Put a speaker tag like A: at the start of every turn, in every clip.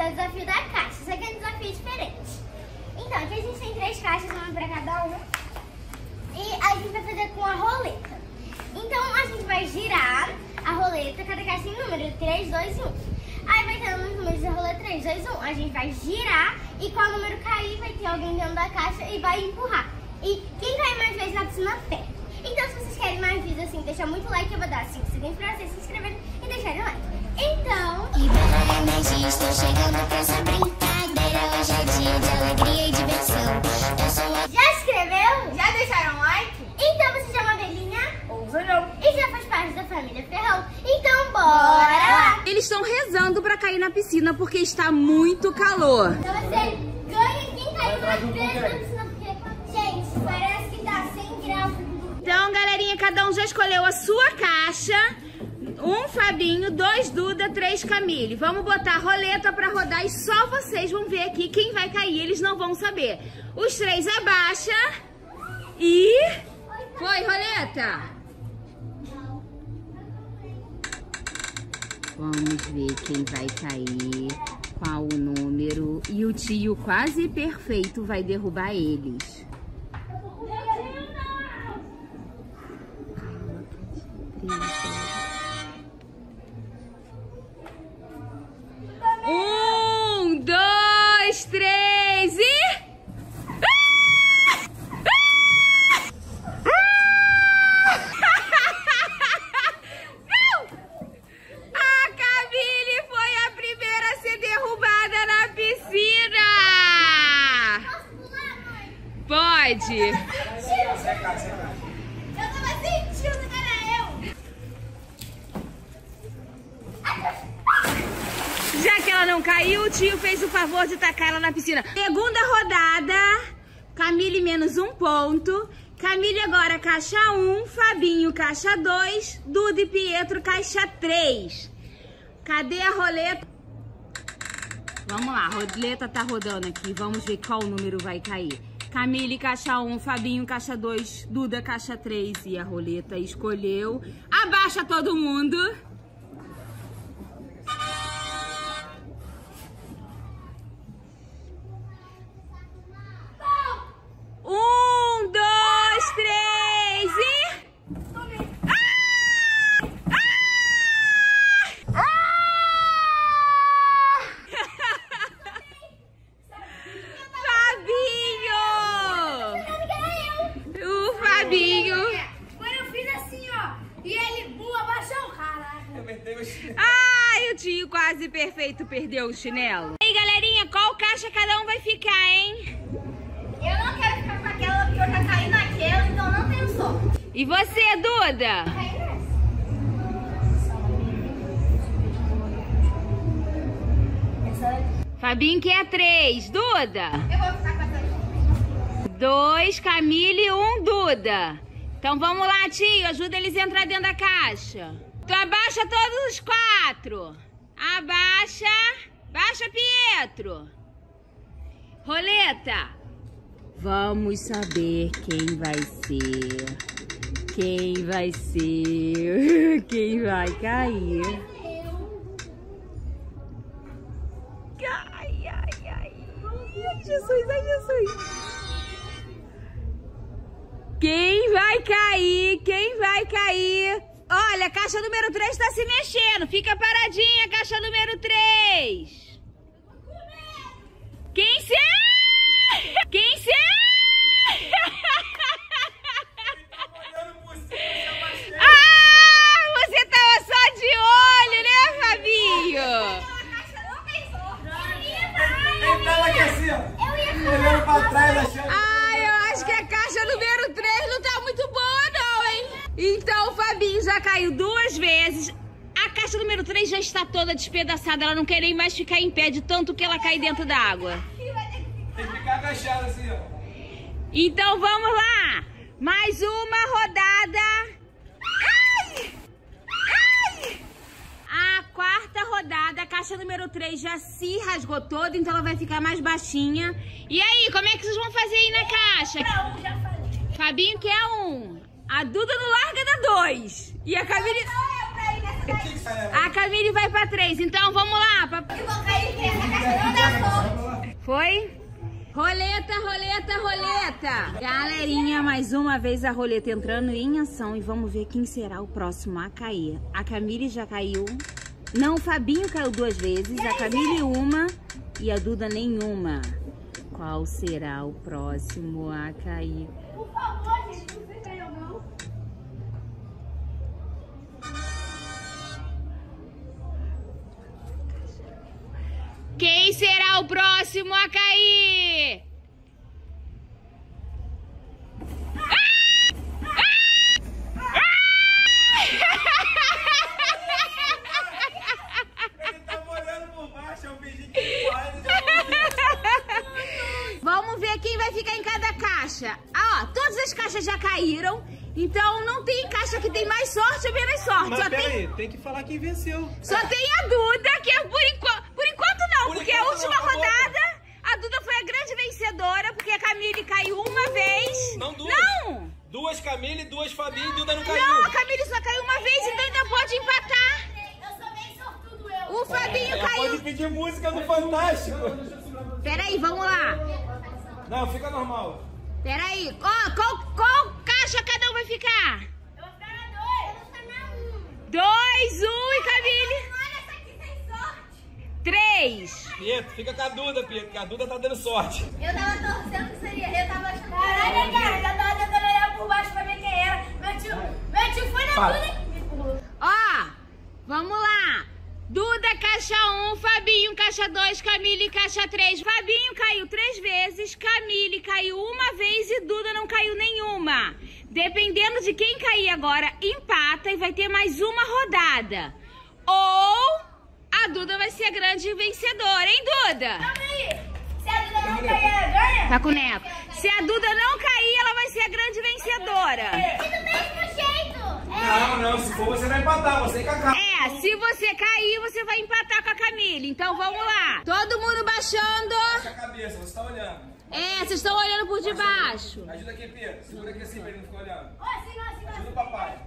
A: é o desafio da caixa. Isso aqui é um desafio diferente. Então, aqui a gente tem três caixas, uma pra cada um. E a gente vai fazer com a roleta. Então, a gente vai girar a roleta, cada caixa tem número, 3, 2 e 1. Aí vai ter o número de roleta 3, 2, 1. A gente vai girar e com o número cair, vai ter alguém dentro da caixa e vai empurrar. E quem cair mais vezes lá de cima, perde. Então, se vocês querem mais vídeos assim, deixa muito like. Eu vou dar 5 segundos pra vocês se inscreverem e deixarem o like. Então...
B: E... Bela energia, estou chegando pra essa brincadeira. Hoje é dia de alegria e diversão. Eu sou a
A: Já se inscreveu? Já deixaram like? Então você já é uma velhinha?
C: Ou não.
A: E já faz parte da família Ferrão. Então bora lá!
D: Eles estão rezando pra cair na piscina porque está muito calor.
A: Então você ganha quem cair mais vezes na piscina, porque, gente, parece que tá 100 graus.
D: Então, galerinha, cada um já escolheu a sua caixa. Um Fabinho, dois Duda, três Camille. Vamos botar a roleta pra rodar e só vocês vão ver aqui quem vai cair. Eles não vão saber. Os três abaixa e... Foi, roleta! Vamos ver quem vai cair, qual o número. E o tio quase perfeito vai derrubar eles. Já que ela não caiu, o tio fez o favor de tacar ela na piscina. Segunda rodada, Camille menos um ponto. Camille agora caixa 1, um, Fabinho caixa 2, Duda e Pietro caixa 3. Cadê a roleta? Vamos lá, a roleta tá rodando aqui. Vamos ver qual número vai cair. Camille caixa 1, um, Fabinho caixa 2, Duda caixa 3 e a roleta escolheu. Abaixa todo mundo. O Fabinho!
C: Quando eu fiz assim, ó, e ele bu, abaixou, caraca.
D: Ai, o tio quase perfeito perdeu o chinelo. E aí, galerinha, qual caixa cada um vai ficar, hein?
A: Eu não quero ficar com aquela porque eu já caí naquela, então não tenho sorte.
D: E você, Duda?
A: Caí nessa.
D: Fabinho quer três. Duda?
A: Eu vou ficar.
D: Dois, Camille e um, Duda. Então vamos lá, tio. Ajuda eles a entrar dentro da caixa. Tu abaixa todos os quatro. Abaixa. Baixa, Pietro. Roleta. Vamos saber quem vai ser. Quem vai ser. Quem vai cair. Ai, ai, ai. Ai, Jesus, ai, Jesus. Quem vai cair? Quem vai cair? Olha, a caixa número 3 tá se mexendo. Fica paradinha, caixa número 3. Toda despedaçada. Ela não quer nem mais ficar em pé de tanto que ela cai dentro da água.
E: Tem que ficar agachado assim, ó.
D: Então vamos lá. Mais uma rodada. Ai! Ai! A quarta rodada, a caixa número 3 já se rasgou toda, então ela vai ficar mais baixinha. E aí, como é que vocês vão fazer aí na caixa?
C: Um, já falei.
D: Fabinho quer um. A Duda não larga da dois. E a Camille. A Camille vai pra três. Então vamos lá. pra-. Foi? Roleta, roleta. roleta. Galerinha, mais uma vez a roleta entrando em ação e vamos ver quem será o próximo a cair. A Camille já caiu. Não, o Fabinho caiu duas vezes, a Camille uma e a Duda nenhuma. Qual será o próximo a cair? Quem será o próximo a cair?
E: Ele molhando por baixo, eu fingi que ele faz.
D: Vamos ver quem vai ficar em cada caixa. Ah, ó, todas as caixas já caíram. Então não tem caixa que tem mais sorte ou menos sorte.
E: Mas
D: Só tem,
E: peraí, tem que falar quem venceu.
D: só tem a Duda, que é por enquanto. Por enquanto não,
E: Por
D: porque a
E: enquanto
D: última
E: não, acabou.
D: rodada a Duda foi a grande vencedora, porque a Camille caiu uma vez.
E: Não, duas.
D: Não!
E: Duas Camille, duas Fabinho e Duda não caiu.
D: Não, a Camille só caiu uma vez, então ainda pode empatar.
C: Eu sou bem sortudo, eu.
D: O Fabinho
E: Ela
D: caiu.
E: pode pedir música no Fantástico.
D: Peraí, vamos lá.
E: Não, fica normal.
D: Peraí. Ó, qual, qual caixa cada um vai ficar?
C: Eu vou ficar na dois. Eu vou ficar na um.
D: Dois, um e Camille.
C: Olha, essa aqui tem sorte.
D: Três.
E: Pietro, fica com a Duda, Pietro, que a Duda tá dando sorte.
C: Eu tava torcendo que seria. Eu tava achando. Caraca, cara, eu tava tentando olhar por baixo pra ver quem era. Meu tio, meu tio foi na
E: Para.
C: Duda e me empurrou.
D: Ó, vamos lá. Duda, caixa 1, um, Fabinho, caixa 2, Camille, caixa 3. Fabinho caiu três vezes, Camille caiu uma vez e Duda não caiu nenhuma. Dependendo de quem cair agora, empata e vai ter mais uma rodada. Ou a Duda vai ser a grande vencedora, hein, Duda?
C: Calma aí.
D: Tá com o Neco. Se a Duda não cair, ela vai ser a grande vencedora.
A: E do mesmo jeito.
E: Não, não, se for você vai empatar, você e Cacá.
D: É, se você cair, você vai empatar com a Camille. Então vamos lá. Todo mundo baixando.
E: Baixa a cabeça, você tá olhando.
D: É, vocês estão olhando por debaixo.
E: Ajuda aqui, Pedro. Segura aqui assim pra ele não ficar olhando. Ajuda o papai.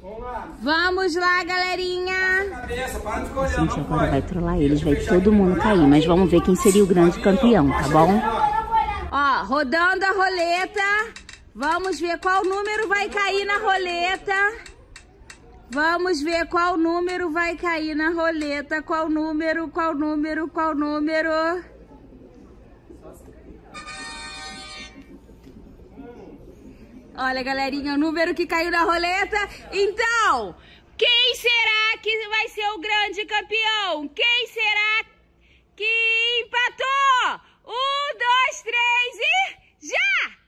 E: Vamos lá.
D: Vamos lá, galerinha.
E: Cabeça, para de.
F: Gente, agora vai trollar eles, vai todo mundo cair, mas vamos ver quem seria o grande campeão, tá bom?
D: Ó, rodando a roleta. Vamos ver qual número vai cair na roleta. Vamos ver qual número vai cair na roleta. Qual número, qual número, qual número. Olha, galerinha, o número que caiu na roleta. Então, quem será que vai ser o grande campeão? Quem será que empatou? Um, dois, três e já!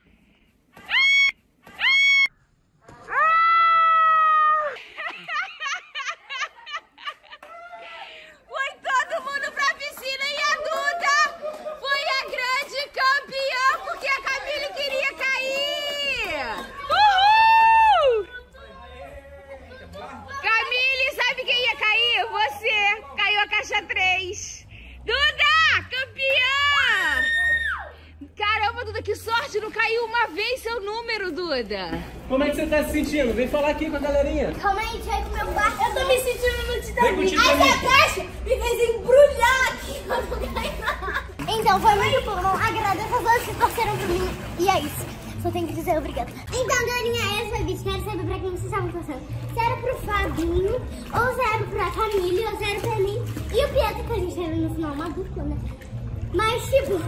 D: Foi todo mundo pra piscina e a Duda foi a grande campeã porque a Camille queria cair! Uhul! Camille, sabe quem ia cair? Você! Caiu a caixa 3. Duda, campeã! Caramba, Duda, que sorte! Não caiu uma vez seu Duda!
E: Como é que você tá se sentindo? Vem falar aqui com a galerinha.
A: Calma aí, deixa eu comer um barco.
C: Eu tô me sentindo no Titanic. Essa caixa me fez embrulhar aqui. Ganhei nada.
A: Então, foi muito bom. Agradeço a todos que torceram por mim. E é isso. Só tenho que dizer obrigada. Então, galerinha, essa foi o vídeo. Quero saber pra quem vocês estavam torcendo. Se era pro Fabinho, ou se era pra Camille, ou se era pra mim. E o Pietro, que a gente era no final uma dupla, né? Mas, tipo,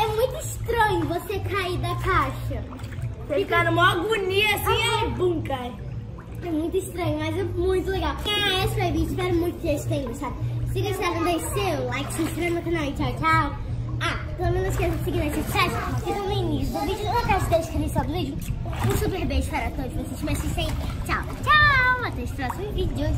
A: é muito estranho você cair da caixa.
C: Ficar numa agonia assim, aí, bum, cai.
A: É muito estranho, mas é muito legal. É, esse foi o vídeo. Espero muito que vocês tenham gostado. Se gostaram, deixe seu like, se inscreva no canal e tchau, tchau. Ah, também não esqueça de seguir nas redes sociais, que estão no início do vídeo, na caixa da descrição do vídeo. Um super beijo para todos vocês que me assistem. Tchau, tchau. Até os próximos vídeos.